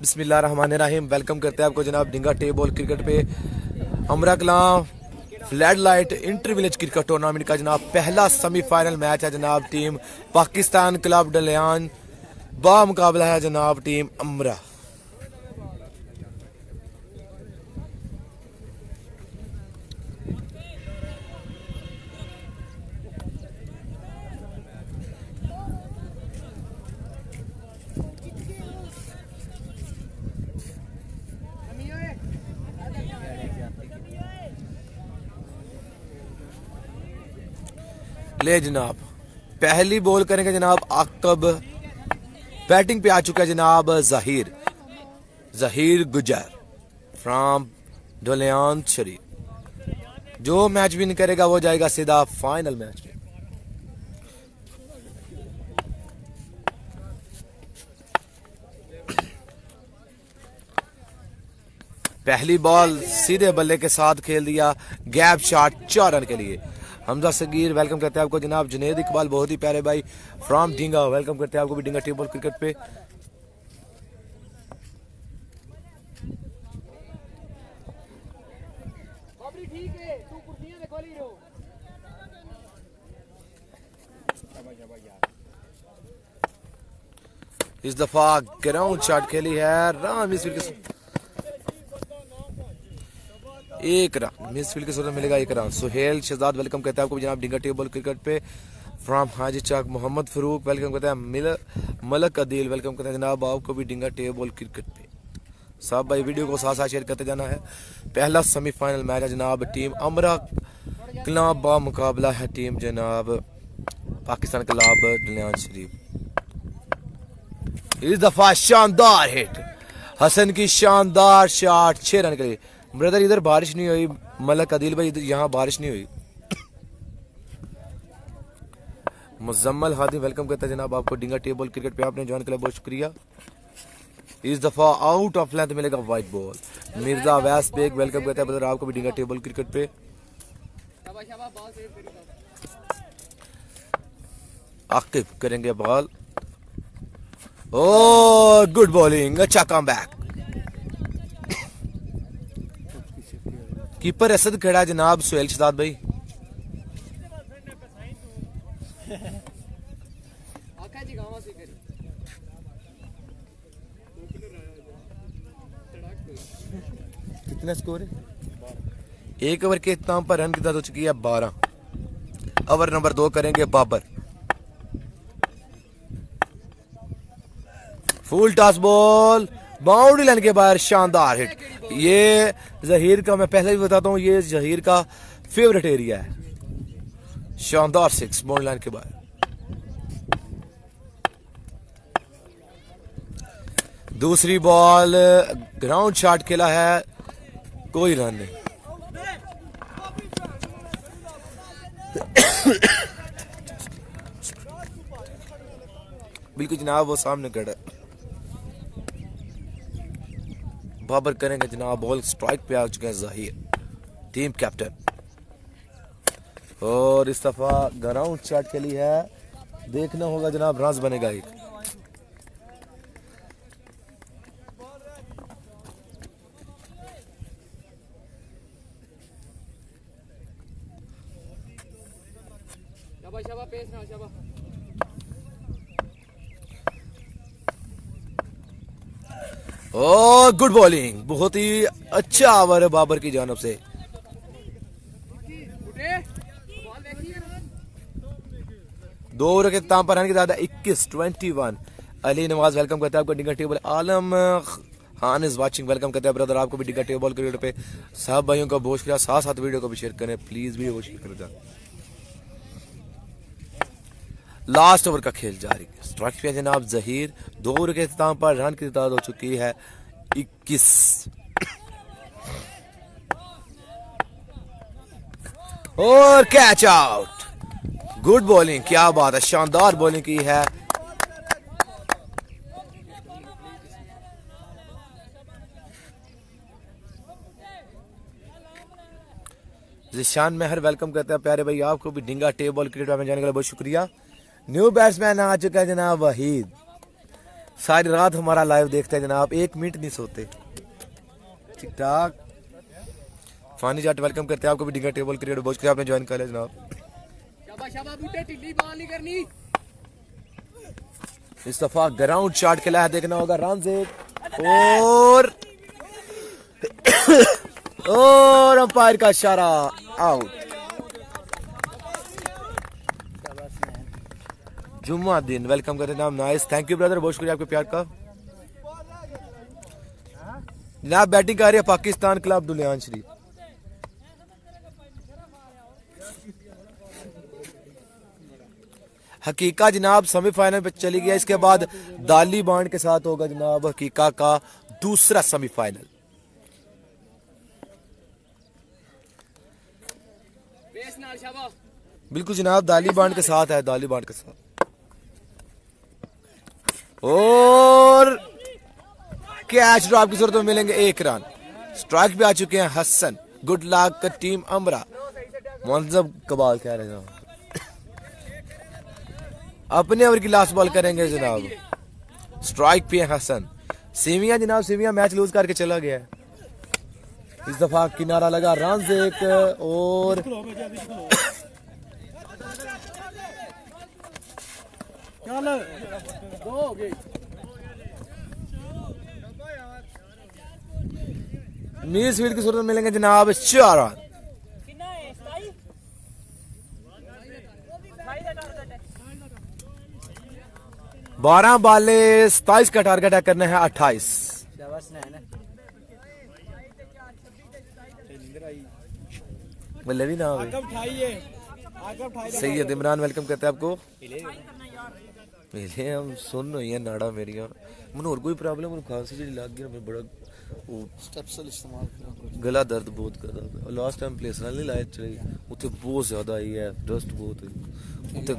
बिस्मिल्लाहिर्रहमानिर्रहीम। वेलकम करते हैं आपको जनाब डिंगा टेबल क्रिकेट पे। Amra Kalam flood light inter village cricket tournament का जनाब पहला सेमीफाइनल मैच है जनाब टीम पाकिस्तान क्लब डलियान। बा मुकाबला है जनाब टीम अमरा ले जनाब। पहली बॉल करेंगे जनाब आकब। बैटिंग पे आ चुका है जनाब जहीर। जहीर गुजर फ्रॉम डोलियान शरीफ। जो मैच विन करेगा वो जाएगा सीधा फाइनल मैच में पहली बॉल सीधे बल्ले के साथ खेल दिया। गैप शॉट चार रन के लिए। हमजा सगीर वेलकम करते हैं आपको जनाब जुनेद इकबाल, बहुत ही प्यारे भाई फ्रॉम ढींगा। वेलकम करते हैं आपको भी ढींगा टेबल क्रिकेट पे। इस दफ़ा ग्राउंड शॉट खेली है, राम इस एक रन मिस फ़ील्ड की सूरत मिलेगा एक रन। सुहेल शहजाद वेलकम कहते हैं आपको जनाब डिंगा टेबल क्रिकेट पे। फ्रॉम हाजी चाक मोहम्मद फरूक वेलकम कहते हैं मिल, मलक अदील वेलकम कहते हैं जनाब, आपको भी डिंगा टेबल क्रिकेट पे। सब भाई वीडियो को साथ साथ शेयर करते जाना है। पहला सेमीफाइनल मैच है जनाब टीम अमरा क्लाब बा मुकाबला है टीम जनाब, पाकिस्तान क्लाब डलियान शरीफ। इस दफ़ा शानदार हिट हसन की शानदार शॉट छह रन के लिए। ब्रदर, इधर बारिश नहीं हुई। मलक अदिल भाई यहाँ बारिश नहीं हुई। मुजम्मल हादी वेलकम करता जनाब आपको। डिंगा टेबल क्रिकेट पे आपने ज्वाइन किया, बहुत शुक्रिया। इस दफ़ा आउट ऑफ़ लेंथ मिलेगा white ball Mirza Wais Baig welcome करता है ब्रदर आपको भी डिंगा टेबल क्रिकेट पे। आकिब करेंगे बॉल ओ गुड बॉलिंग अच्छा कम बैक कीपर असद खड़ा जनाब सुहेल शदाद भाई। कितना स्कोर है? एक ओवर के इतना पर रन कितना हो चुकी है बारह। ओवर नंबर दो करेंगे Babar. Full toss ball boundary line के बाहर शानदार हिट। ये जहीर का मैं पहले भी बताता हूँ, ये जहीर का फेवरेट एरिया है। शानदार सिक्स बाउंड्री लाइन के बाहर दूसरी बॉल ग्राउंड शॉट खेला है, कोई रन नहीं। बिल्कुल जनाब, वो सामने खड़ा बाबर करेंगे जनाब बॉल स्ट्राइक पे आ चुके हैं जहीर। टीम कैप्टन और इस दफ़ा ग्राउंड शॉट के लिए है। देखना होगा जनाब रन बनेगा एक। ओ गुड बॉलिंग बहुत ही अच्छा आवर है बाबर की जानब से। दो ओवर के ताम पर के दादा इक्कीस twenty one Ali Nawaz welcome करते हैं आपको Dinga table Alam. Khan is watching welcome करते हैं ब्रदर आपको भी डिंगा टेबल क्रिकेट पे। सब भाइयों का बहुत शुक्रिया। साथ साथ वीडियो को भी शेयर करें। प्लीज़ भी वो शेयर करें। लास्ट ओवर का खेल जारी। स्ट्राइक पे जनाब जहीर। दो ओवर के इख्ताम पर रन की तादाद हो चुकी है इक्कीस। और कैच आउट गुड बॉलिंग क्या बात है, शानदार बॉलिंग की है। जिशान मेहर वेलकम करते हैं, प्यारे भाई, आपको भी डिंगा टेबल क्रिकेट में जाने के लिए बहुत शुक्रिया। न्यू बैट्समैन आ चुका है जनाब वहीद। सारी रात हमारा लाइव देखते हैं जनाब एक मिनट नहीं सोते। ठीक ठाक। फानी जाट वेलकम करते हैं आपको भी डिगा टेबल क्रिकेट बहुत आपने ज्वाइन कर लिया जनाब। इस दफ़ा ग्राउंड शॉट खेला है देखना होगा रन एक और और अंपायर का इशारा आउट जुम्मा दिन। वेलकम करते नाम नाइस। थैंक यू ब्रदर बहुत शुक्रिया आपके प्यार का। जनाब बैटिंग कर रही है पाकिस्तान क्लब दुलियान शरीफ हकीका जनाब सेमीफाइनल पे चली गया इसके बाद दाली बांड के साथ होगा जनाब हकीका का दूसरा सेमीफाइनल बिल्कुल जनाब दाली बांड के साथ है दाली बांड के साथ। और कैच ड्रॉप की ज़रूरत में मिलेंगे एक रन। स्ट्राइक भी आ चुके हैं हसन गुड लक का टीम अमरा। मुंजब कबाल कह रहे हैं। अपने ओवर की लास्ट बॉल करेंगे जनाब। स्ट्राइक पे है हसन। सीमिया जनाब सीमिया मैच लूज करके चला गया इस दफ़ा किनारा लगा, रन एक और दो हो गए मीर स्वीट की सूरत मिलेंगे जनाब चार बारह बाले सताइस का टारगेट है करना है अट्ठाईस। ना सही है इमरान वेलकम करते हैं आपको। पहले हम सुन रही है नाड़ा मेरिया मैंने और कोई प्रॉब्लम खांसी जी लग गया मैं बड़ा वो स्टेप्सल इस्तेमाल गला दर्द बहुत कर रहा था। लास्ट टाइम प्लेस नहीं लाए चली। उते बहुत ज़्यादा आई है डस्ट बहुत। है उते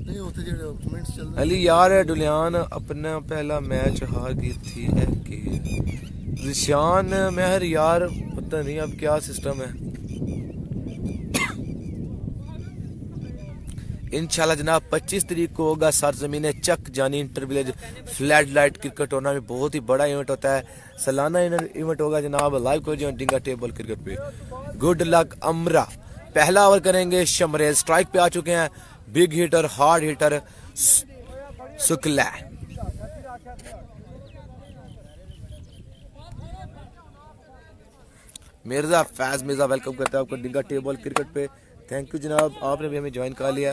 नहीं होते जेडे कमेंट्स चल अली यार डुलियान अपना पहला मैच हार गई थी है कि। रिशान मेहर यार पता नहीं अब क्या सिस्टम है। इंशाल्लाह जनाब 25 तरीक को होगा सर ज़मीन Chak Jani inter village flat light cricket tournament बहुत ही बड़ा इवेंट होता है। सालाना इवेंट होगा जनाब लाइव को डिंगा टेबल क्रिकेट पे। गुड लक अमरा। पहला ओवर करेंगे शमरेज। स्ट्राइक पे आ चुके हैं। बिग हिटर हार्ड हिटर सुकला मिर्ज़ा फैज मिर्ज़ा वेलकम करते हैं आपको डिंगा टेबल क्रिकेट पे। थैंक यू जनाब आपने भी हमें ज्वाइन कर लिया।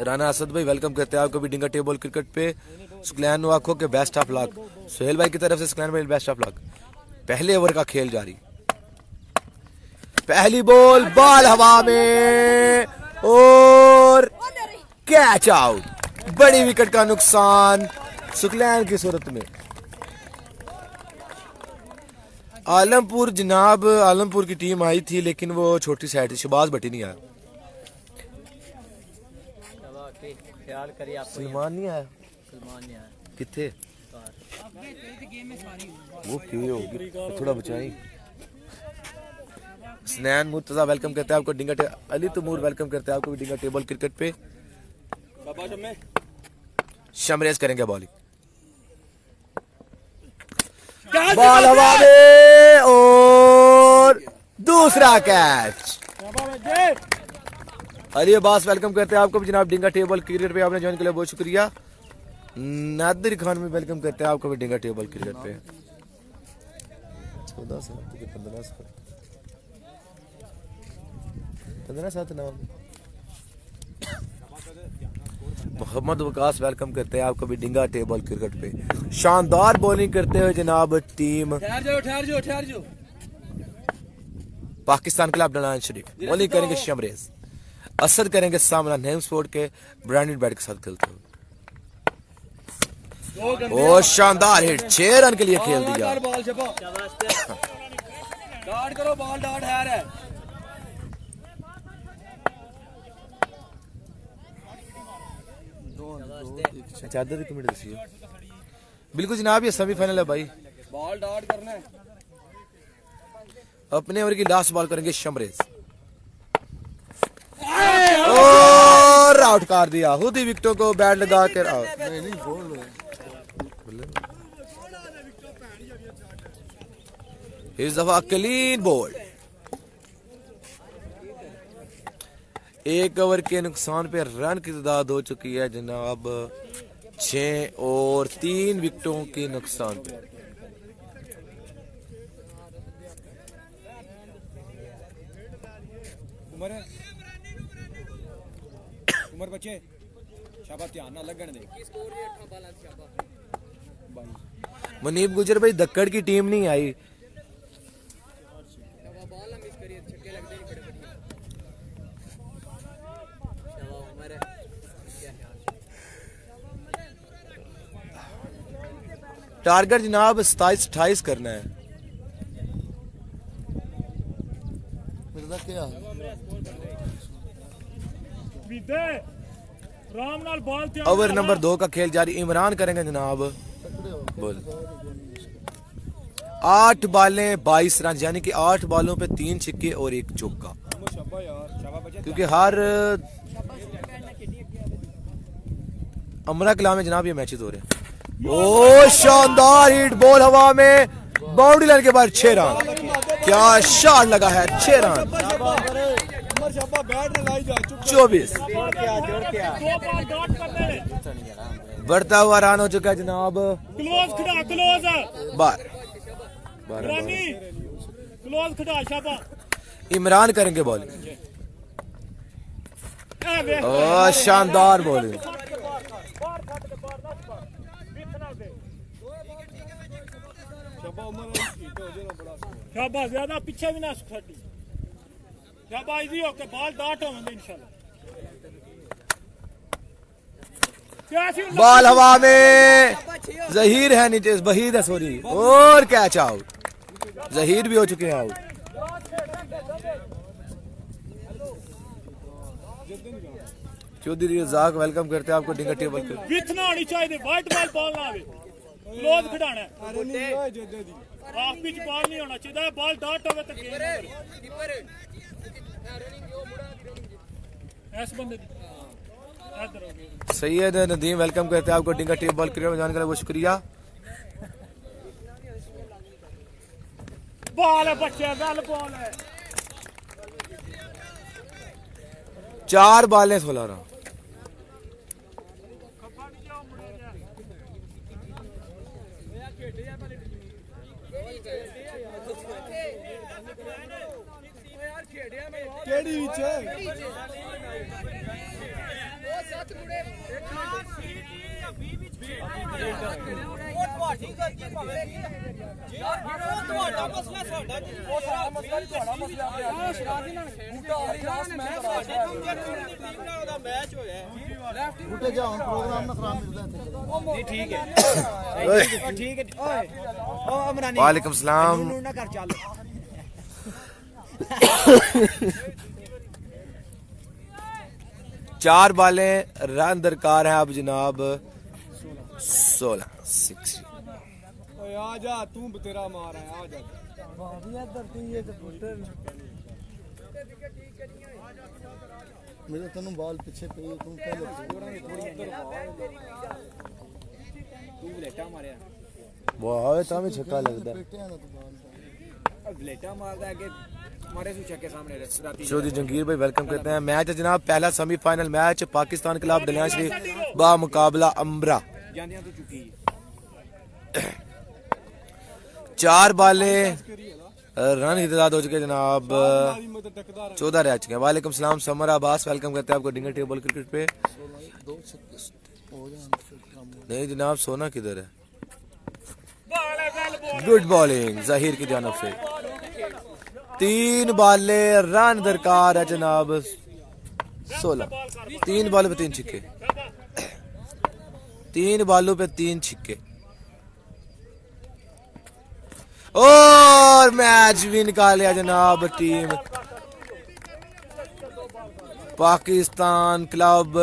राना असद भाई वेलकम करते हैं आपको भी डिंगा टेबल क्रिकेट पे। सुकलैन आखो के बेस्ट ऑफ़ लक सुहेल भाई की तरफ़ से सुकलैन भाई बेस्ट ऑफ़ लक पहले ओवर का खेल जारी। पहली बॉल बॉल हवा में और कैच आउट बड़ी विकेट का नुकसान सुकलैन की सूरत में। आलमपुर जनाब आलमपुर की टीम आई थी लेकिन वो छोटी साइड थी शबाज भट्टी नहीं आया। ख्याल सलमान नहीं आया? सलमान ने आया किथे वो होगी थोड़ा बचाई। स्नैन मुर्तजा वेलकम करते हैं आपको डिंगा अली तमूर वेलकम करते हैं आपको भी डिंगा टेबल क्रिकेट पे। शमरेज करेंगे बॉलिंग बॉल हवा में और दूसरा कैच अरे बास वेलकम करते हैं आपको भी जनाब डिंगा टेबल क्रिकेट पे। आपने ज्वाइन के लिए बहुत शुक्रिया। नादिर खान में वेलकम करते हैं आपको भी डिंगा टेबल क्रिकेट पे। चौदह सात पंद्रह सात। पंद्रह सात नाम। मोहम्मद वकास वेलकम करते हैं आपको भी डिंगा टेबल क्रिकेट पे। शानदार बॉलिंग करते हुए जनाब टीम ठहर जाओ ठहर जाओ ठहर जाओ। पाकिस्तान क्लब डलान शरीफ। बॉलिंग करेंगे शमरेज। असद करेंगे सामना नेम स्पोर्ट के। ब्रांडेड बैट के साथ खेलते हुए। और शानदार हिट छह रन के लिए खेल दिया। कर बॉल डाट है चादर की मिनट दसी बिल्कुल जनाब ये सेमीफाइनल है भाई। बॉल डाट करना है। अपने ओवर की लास्ट बॉल करेंगे शमरेज और आउट कर दिया। खुद ही विकेटों को बैट लगा कर आउट बोल इस दफ़ा क्लीन बोल्ड एक ओवर के नुकसान पे रन की तादाद हो चुकी है जनाब। छह और तीन विकेटों के नुकसान पे। उमर उमर बच्चे शाबाश ध्यान ना लगन दे। मुनीब गुजर भाई दक्कड़ की टीम नहीं आई। टारगेट जनाब सताइस अट्ठाईस करना है। क्या ओवर नंबर दो का खेल जारी। इमरान करेंगे जनाब। बोल। आठ बालें बाईस रन यानी कि आठ बालों पे तीन छिक्के और एक चौका। शाबाश यार शाबाश बच्चे क्योंकि हर अमरा कला में जनाब ये मैचेस हो रहे हैं। ओ शानदार हिट बॉल हवा में बाउंड्री लाइन के बाद छह रन। क्या शॉट लगा है छह रन। चौबीस। बढ़ता हुआ रन हो चुका है जनाब। क्लोज खड़ा क्लोज बार। बारह क्लोज खड़ा शाबा इमरान करेंगे बॉलिंग। शानदार बॉलिंग बाहर फट के बाहर ना छुपा बीत ना दे शाबाश उमर ठीक हो जाना बड़ा शाबा ज़्यादा पीछे भी ना छड़ी शाबा इजी होके बॉल डॉट होंगे इंशाल्लाह। बॉल हवा में। जहीर है नीचे बहीद है सॉरी। और कैच आउट जहीर भी हो चुके हैं आउट चौधरी रजाक वेलकम करते हैं आपको डिंगर टेबल पे विथ ना होनी चाहिए वाइट बॉल बॉल ना आवे। क्लोज खड़ाना है। हाफ़ पिच बॉल नहीं होना चाहिए बॉल डॉट होवे तो गेम ऐसे बंदे हो सैयद नदीम वेलकम करते हैं आपको डिंगर टेबल क्रिकेट में जानने के लिए बहुत शुक्रिया। बॉल है बच्चे गल बॉल है। चार बालें सोलह रन। ਕਿਹੜੀ ਵਿੱਚ ਉਹ ਸੱਤ ਗੁੜੇ 20 ਵਿੱਚ ਉਹ ਤੁਹਾਡੀ ਗਲਤੀ ਭਾਵੇਂ ਜੇ ਉਹ ਤੁਹਾਡਾ ਮਸਲਾ ਸਾਡਾ ਉਹ ਸਾਡਾ ਮਸਲਾ ਤੁਹਾਡਾ ਮਸਲਾ ਆ ਸ਼ਰਾਬੀ ਨਾਲ ਖੇਡ ਬੂਟਾ ਹਰੀ ਰਾਸ ਮੈਂ ਤੁਹਾਡੇ ਕੰਜਰ ਦੀ ਟੀਮ ਨਾਲ ਉਹਦਾ ਮੈਚ ਹੋਇਆ ਲੈਫਟ ਬੂਟੇ ਜਾ ਹੁਣ ਪ੍ਰੋਗਰਾਮ ਨਾ ਖਰਾਬ ਮਿਲਦਾ ਇੱਥੇ ਠੀਕ ਹੈ ਠੀਕ ਹੈ ਓਏ ਓ ਅਮਰਾਨੀ ਵਾਲੇਕਮ ਸਲਾਮ ਨੂਰ ਨਾ ਕਰ ਚੱਲ चार बालें रन दरकार है अब जनाब सोलह सिक्स ਓਏ ਆ ਜਾ ਤੂੰ ਬਤੇਰਾ ਮਾਰ ਆ ਆ ਜਾ मेरे तेन बॉल पीछे पे तू पहले ਤੂੰ ਬਲੇਟਾ ਮਾਰਿਆ वाह तां भी छक्का लगता है पेटे ना तो बॉल ਉਹ ਬਲੇਟਾ ਮਾਰਦਾ ਅੱਗੇ चौधरी जंगीर भाई वेलकम करते हैं। मैच है जनाब पहला सेमीफाइनल मैच पाकिस्तान के खिलाफ दलिया शरीफ बा मुकाबला अम्बरा चार बाले रन इतदाद हो चुके जनाब। चौदह रह चुके हैं। वालेकुम सलाम समर आबास वेलकम करते हैं आपको डिंगर टेबल क्रिकेट पे। नहीं जनाब सोना किधर है? गुड बॉलिंग ज़ाहिर की जानब से। तीन बाले रन दरकार है जनाब। सोलह। तीन बालों पे तीन छिक्के। तीन बालों पे तीन छिक्के। और मैच भी निकालिया जनाब टीम। पाकिस्तान क्लब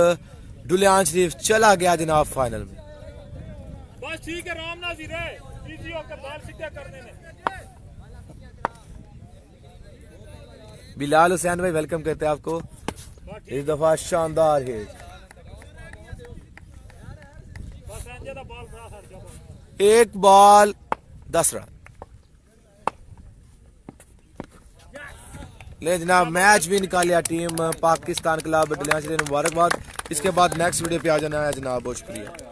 डुलियान शरीफ चला गया जनाब फाइनल में। बस ठीक है राम नाजी रे इजी होके बॉल सीधे करने ने बिलाल हुसैन भाई वेलकम करते हैं आपको। इस दफ़ा शानदार है एक बॉल दस रन। ले जनाब मैच भी निकाल लिया टीम पाकिस्तान क्लब से मुबारकबाद। इसके बाद नेक्स्ट वीडियो पे आ जाना है जनाब, बहुत शुक्रिया।